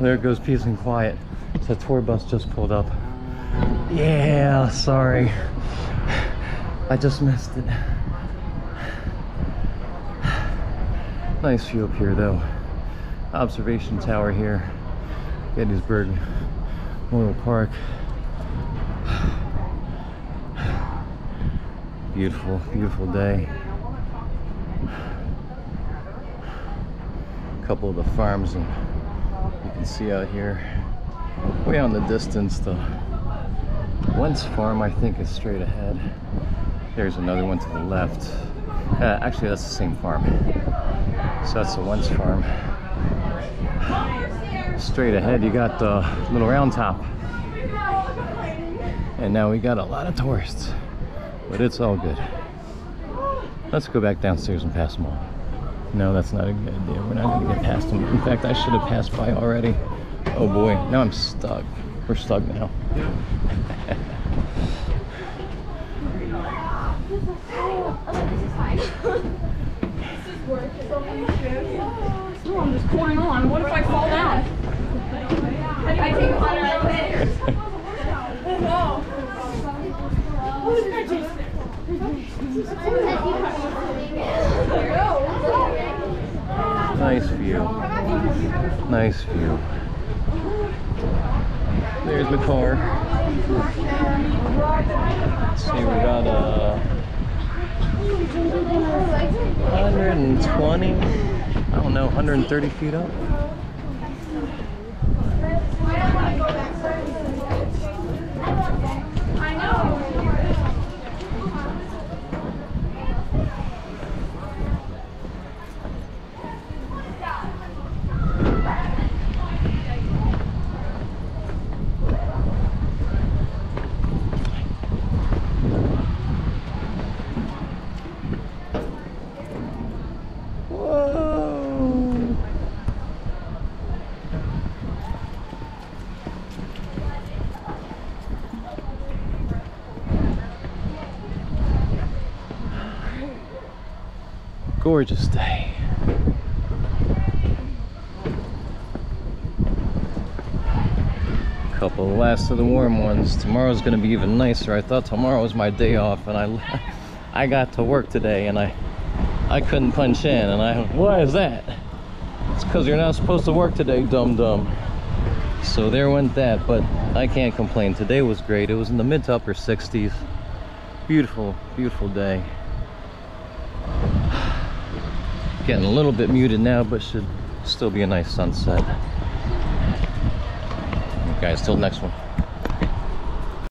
there goes peace and quiet. The tour bus just pulled up. Yeah, sorry. I just missed it. Nice view up here though. Observation tower here. Gettysburg Memorial Park. Beautiful, beautiful day. A couple of the farms and you can see out here way in the distance the Wentz farm I think is straight ahead. There's another one to the left. Uh, actually that's the same farm. So that's the Wentz farm. Straight ahead you got the little round top. And now we got a lot of tourists. But it's all good. Let's go back downstairs and pass them all. No, that's not a good idea. We're not gonna get past them. In fact, I should have passed by already. Oh boy, now I'm stuck. We're stuck now. This is working. So many shows. Oh, I'm just pouring on. What if I fall down? I take on Nice view. Nice view. There's the car. Let's see, we got uh, 120, I don't know, 130 feet up. Gorgeous day. Couple last of the warm ones. Tomorrow's gonna be even nicer. I thought tomorrow was my day off, and I, I got to work today, and I I couldn't punch in and I why is that? It's because you're not supposed to work today, dum dum. So there went that, but I can't complain. Today was great. It was in the mid to upper 60s. Beautiful, beautiful day. Getting a little bit muted now, but should still be a nice sunset. guys, till next one.